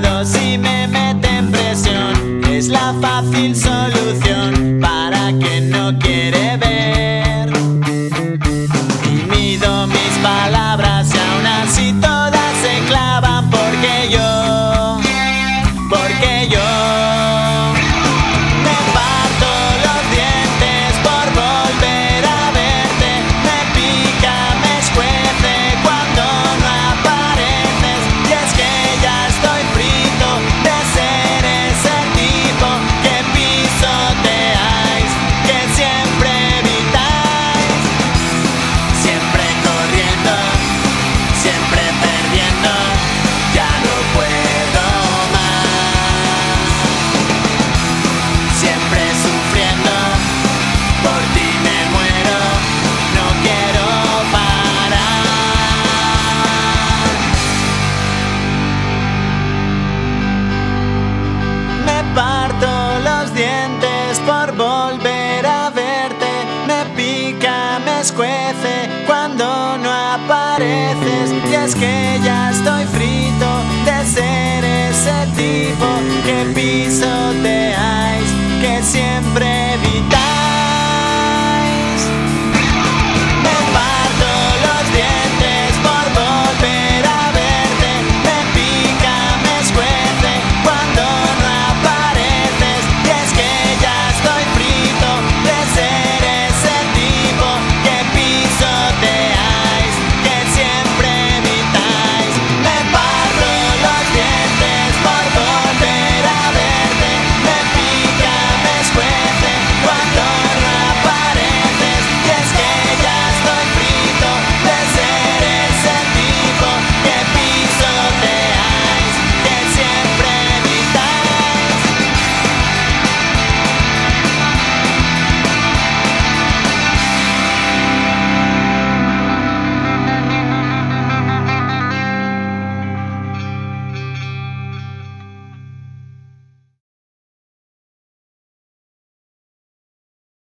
miedos y me meten presión. Es la fácil solución. Apareces. Y es que ya estoy frito de ser ese tipo que evitáis.